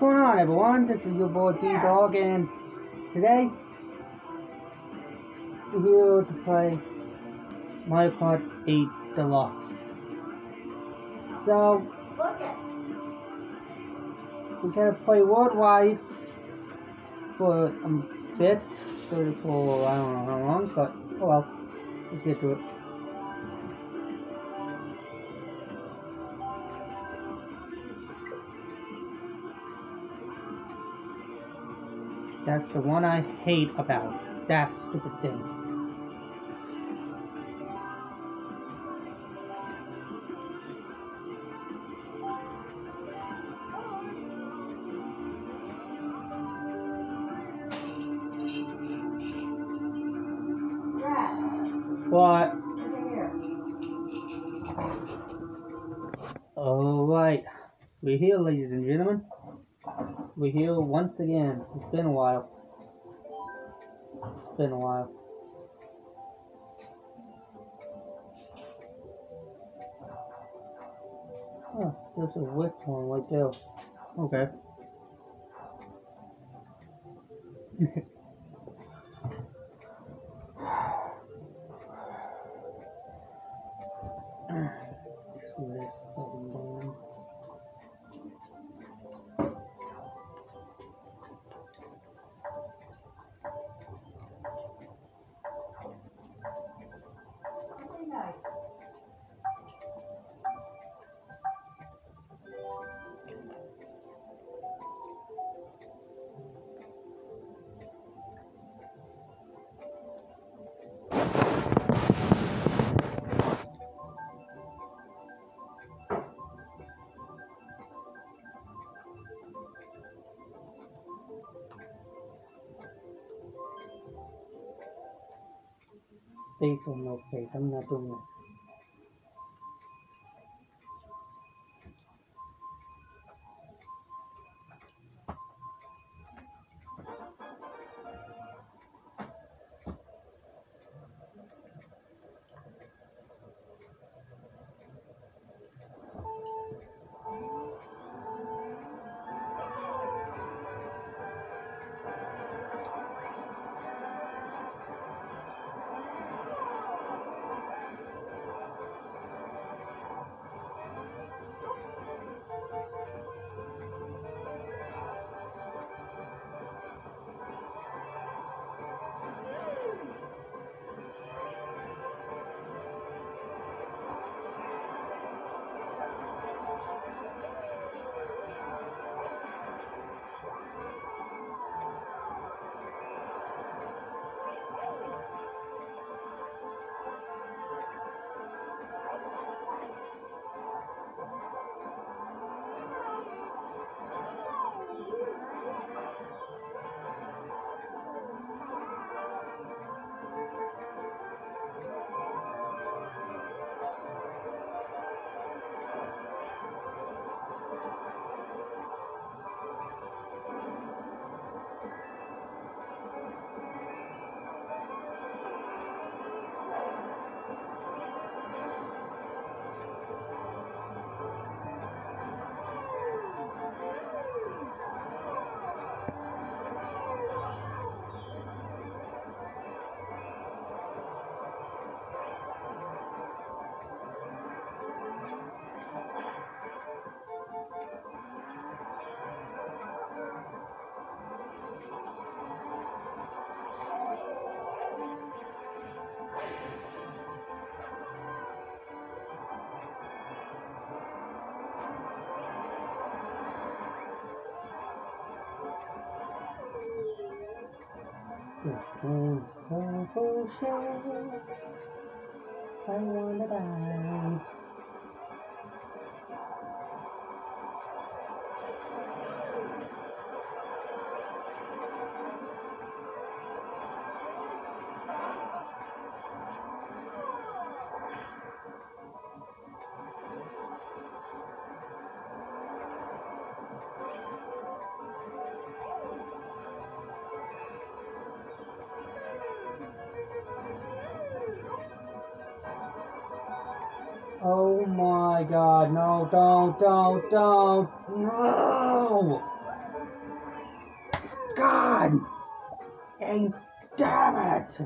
going on, everyone? This is your boy B-Dawg, and today we're here to play Mario Kart 8 Deluxe. So, we gotta play worldwide for a bit, for, for I don't know how long, but oh well, let's get to it. That's the one I hate about that stupid thing. What? Alright, we're here, ladies and gentlemen. We're here once again. It's been a while. It's been a while. Oh, there's a wick one right there. Okay. this is Face or no face, I'm not doing it. This game's so bullshit. I wanna die. Oh my god, no, don't, don't, don't, no! God! And damn it!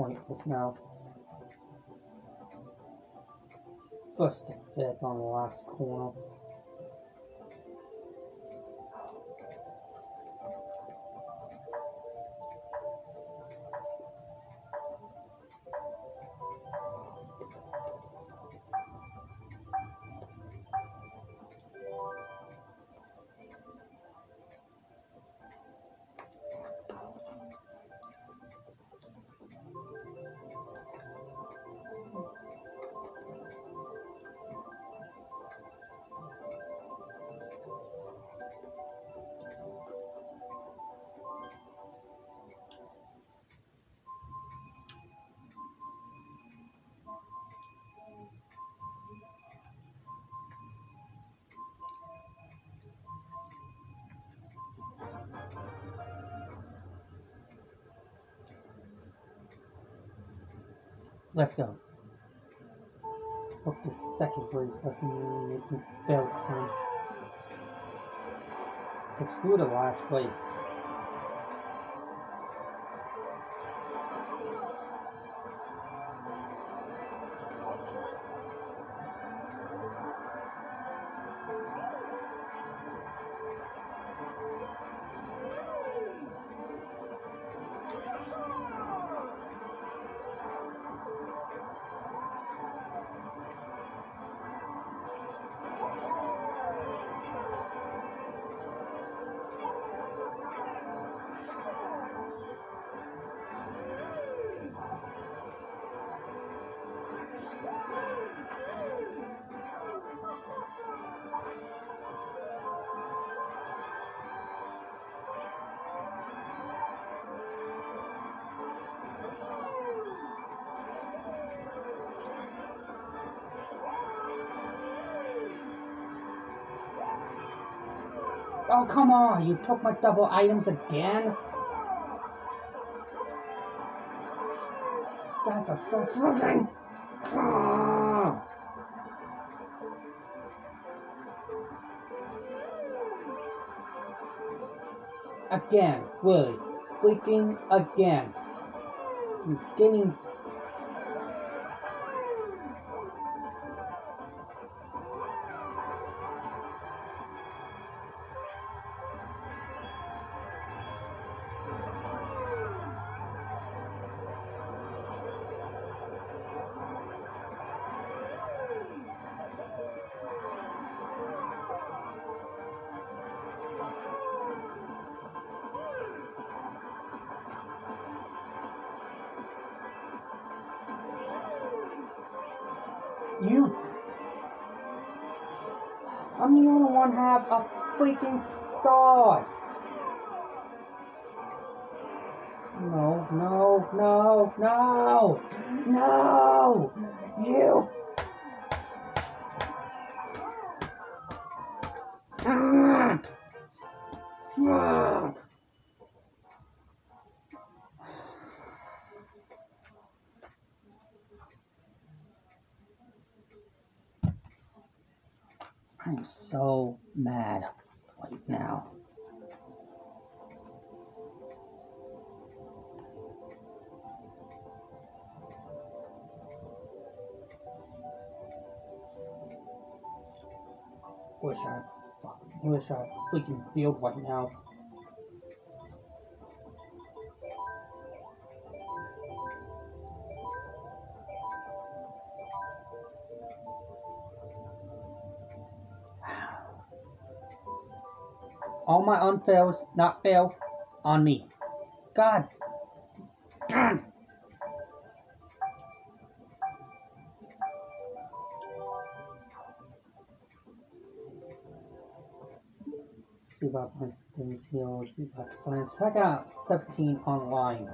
Pointless now. First to fifth on the last corner. Let's go. Hope this second place doesn't make me fail soon. Cause screw the last place. Oh, come on. You took my double items again? Guys are so. Ah. Again, really. Freaking again. I'm getting... The have a freaking star. No, no, no, no, no, you. I'm so mad right now. Wish I wish I freaking field right now. All my unfails not fail on me. God. damn. See if I find things here. See if I find. So I got 17 online.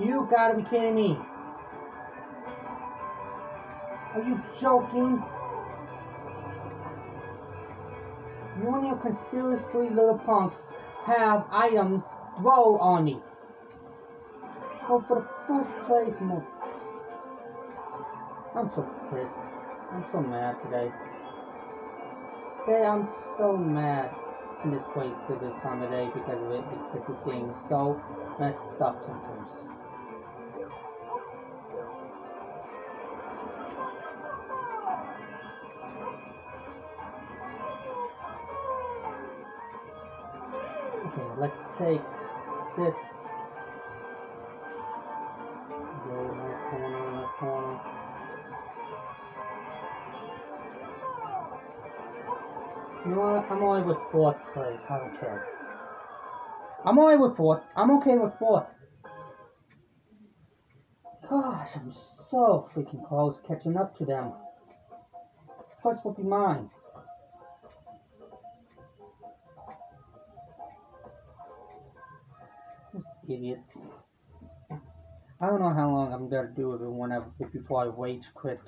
You gotta be kidding me. Are you joking? You and your conspiracy little punks have items throw on me. Go for the first place, mo. I'm so pissed. I'm so mad today. Today I'm so mad in this place to this time of day because of it, because this game is so messed up sometimes. Let's take this. Okay, nice corner, nice corner. You know what? I'm only with fourth place. I don't care. I'm only with fourth. I'm okay with fourth. Gosh, I'm so freaking close catching up to them. First will be mine. Idiots. I don't know how long I'm gonna do it whenever before I rage quit.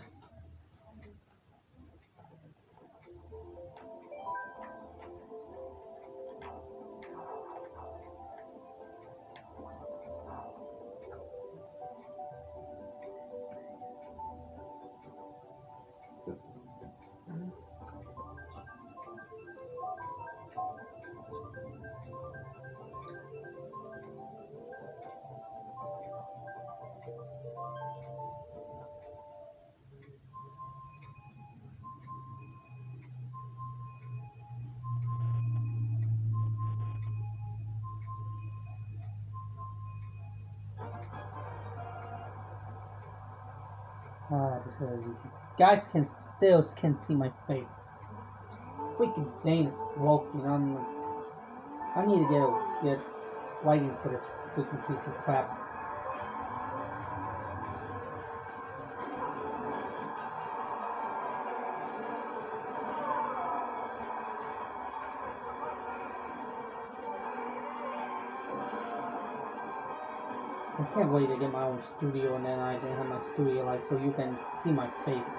Guys can still can see my face. It's freaking dang is know. I'm I need to get get lighting for this freaking piece of crap. I can't wait to get my own studio and then I can have my studio like so you can see my face.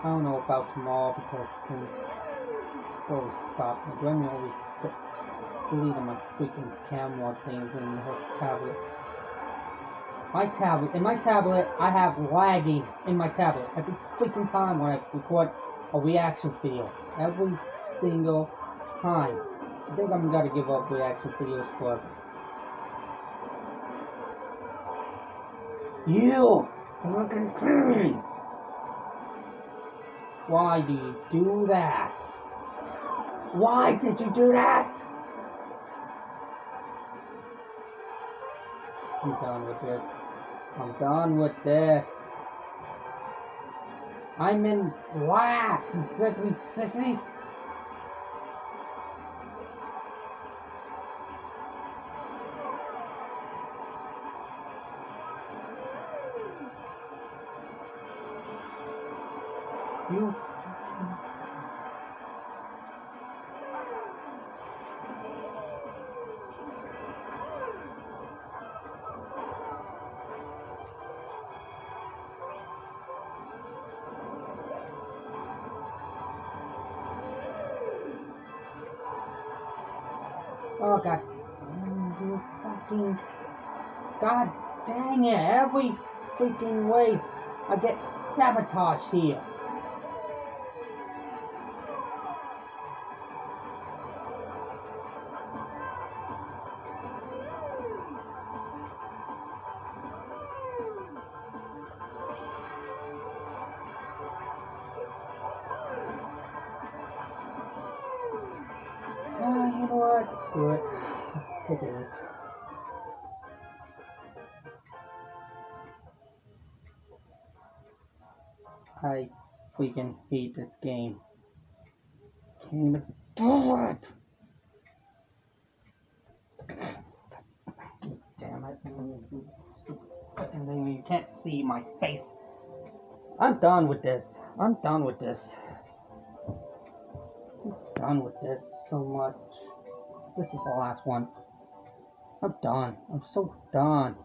I don't know about tomorrow because soon always stop. Grammy always delete my freaking camera things and her tablets. My tablet, in my tablet, I have lagging in my tablet every freaking time when I record a reaction video. Every single time. I think I'm gonna give up reaction videos forever. You fucking clean. Why do you do that? Why did you do that? I'm done with this. I'm done with this. I'm in last. Let me Oh god. You fucking God dang it, every freaking race I get sabotaged here. I freaking hate this game. Can't even do it! Damn it. Stupid thing. You can't see my face. I'm done with this. I'm done with this. I'm done with this so much. This is the last one. I'm done. I'm so done.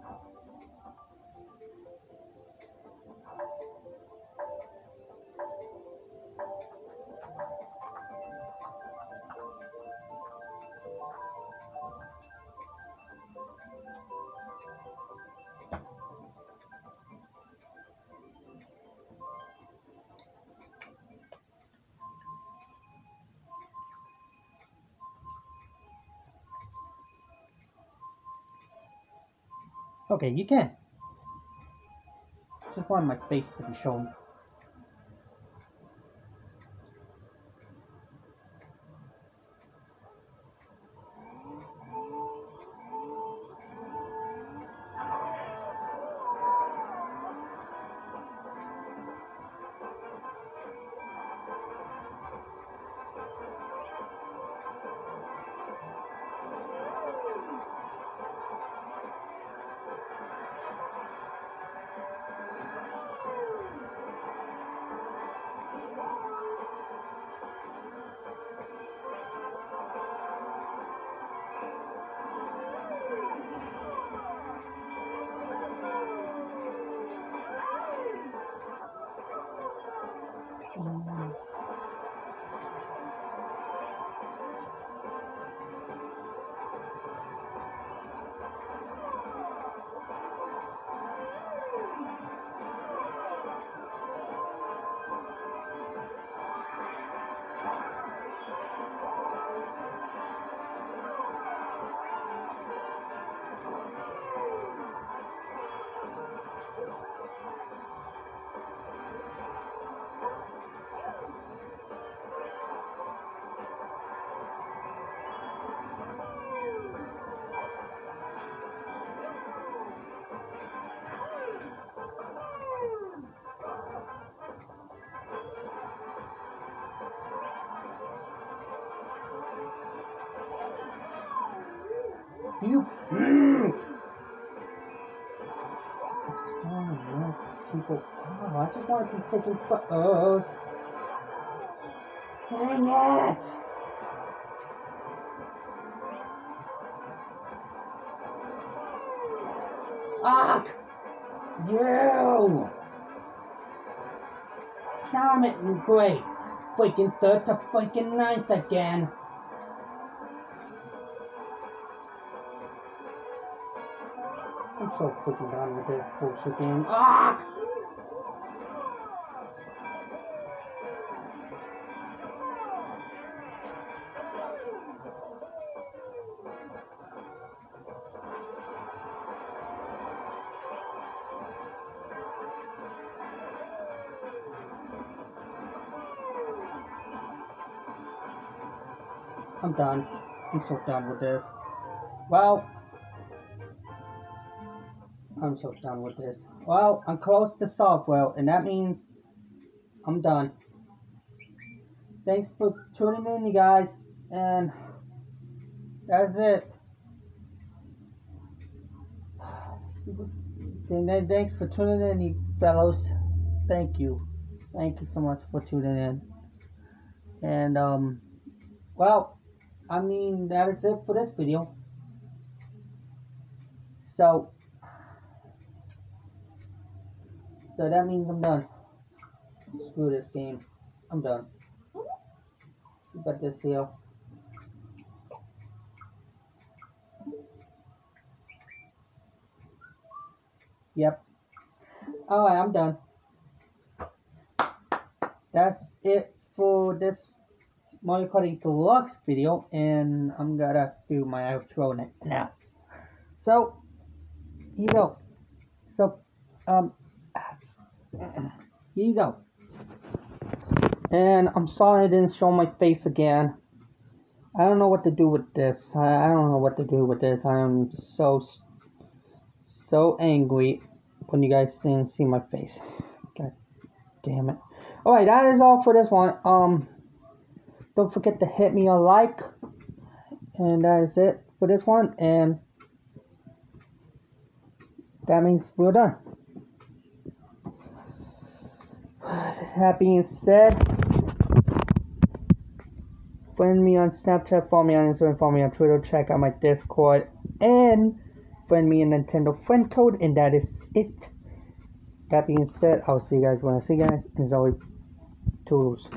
Okay, you can. Just want my face to be shown. You. I just want to miss people. Oh, I just want to be taking photos. Dang it! Ah! You! Now I'm in. Freaking third to freaking ninth again. I'm so freaking done with this bullshit game. Ah! I'm done. I'm so done with this. Well, I'm so done with this. Well, I'm close to software, and that means I'm done. Thanks for tuning in, you guys, and that's it. And then thanks for tuning in, you fellows. Thank you. Thank you so much for tuning in. And, um, well, I mean, that is it for this video. So, so that means I'm done. Screw this game. I'm done. See about this here. Yep. Alright, I'm done. That's it for this Mario Kart Deluxe video, and I'm gonna do my outro now. So, here you go. So, um, here you go. And I'm sorry I didn't show my face again. I don't know what to do with this. I, don't know what to do with this. I am so, so angry when you guys didn't see my face. God damn it. Alright, that is all for this one. Um, don't forget to hit me a like. And that is it for this one. And that means we're done. That being said, Friend me on Snapchat, follow me on Instagram, follow me on Twitter, check out my Discord, and friend me a Nintendo friend code, and that is it. That being said, I'll see you guys when I see you guys. And as always, toodles.